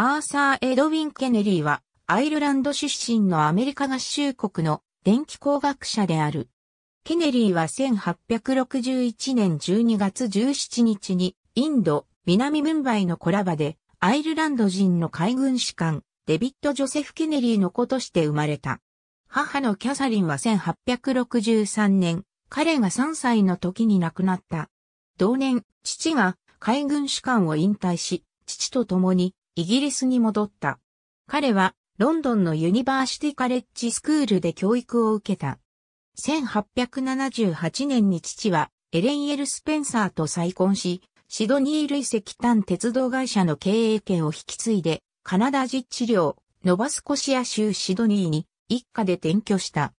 アーサー・エドウィン・ケネリーは、アイルランド出身のアメリカ合衆国の電気工学者である。ケネリーは1861年12月17日に、インド、南ムンバイのコラバで、アイルランド人の海軍士官、デビッド・ジョセフ・ケネリーの子として生まれた。母のキャサリンは1863年、彼が3歳の時に亡くなった。同年、父が海軍士官を引退し、父と共にイギリスに戻った。彼はロンドンのユニバーシティカレッジスクールで教育を受けた。1878年に父はエレン・エル・スペンサーと再婚し、シドニー類石炭鉄道会社の経営権を引き継いで、カナダ実地領、ノバスコシア州シドニーに一家で転居した。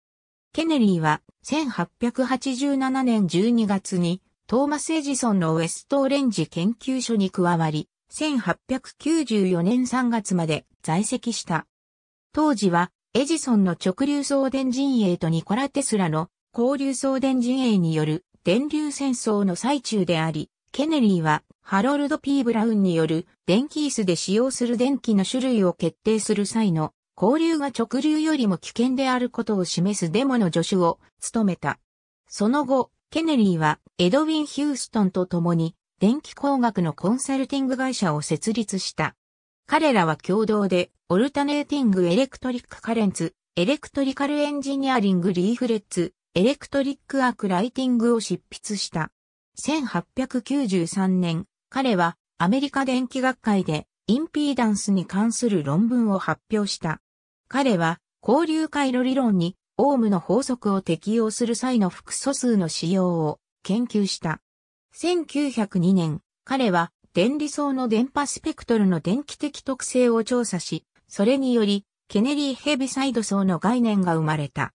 ケネリーは1887年12月にトーマス・エジソンのウェストオレンジ研究所に加わり、1894年3月まで在籍した。当時はエジソンの直流送電陣営とニコラ・テスラの交流送電陣営による電流戦争の最中であり、ケネリーはハロルド・ P・ ブラウンによる電気椅子で使用する電気の種類を決定する際の交流が直流よりも危険であることを示すデモの助手を務めた。その後、ケネリーはエドウィン・ヒューストンと共に電気工学のコンサルティング会社を設立した。彼らは共同で、オルタネーティング・エレクトリック・カレンツ、エレクトリカル・エンジニアリング・リーフレッツ、エレクトリック・アーク・ライティングを執筆した。1893年、彼はアメリカ電気学会でインピーダンスに関する論文を発表した。彼は交流回路理論にオームの法則を適用する際の複素数の使用を研究した。1902年、彼は電離層の電波スペクトルの電気的特性を調査し、それにより、ケネリーヘビサイド層の概念が生まれた。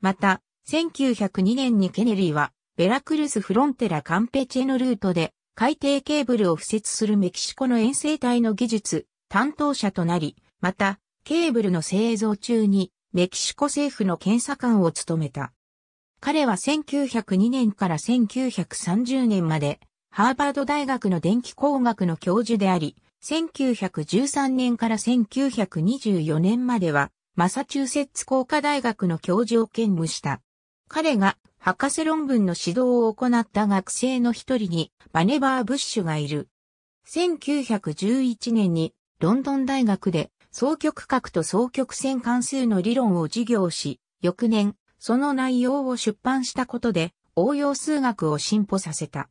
また、1902年にケネリーは、ベラクルスフロンテラカンペチェのルートで、海底ケーブルを敷設するメキシコの遠征隊の技術、担当者となり、また、ケーブルの製造中に、メキシコ政府の検査官を務めた。彼は1902年から1930年までハーバード大学の電気工学の教授であり、1913年から1924年まではマサチューセッツ工科大学の教授を兼務した。彼が博士論文の指導を行った学生の一人にバネバー・ブッシュがいる。1911年にロンドン大学で双極角と双極線関数の理論を授業し、翌年その内容を出版したことで応用数学を進歩させた。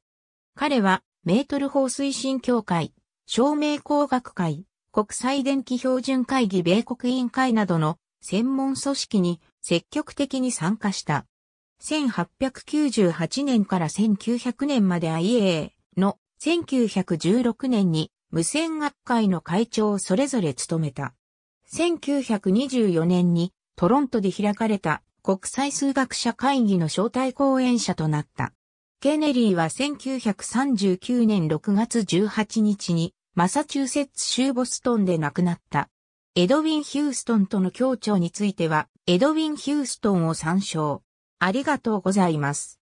彼はメートル法推進協会、照明工学会、国際電気標準会議米国委員会などの専門組織に積極的に参加した。1898年から1900年まで IAA の1916年に無線学会の会長をそれぞれ務めた。1924年にトロントで開かれた国際数学者会議の招待講演者となった。ケネリーは1939年6月18日にマサチューセッツ州ボストンで亡くなった。エドウィン・ヒューストンとの協調については、エドウィン・ヒューストンを参照。ありがとうございます。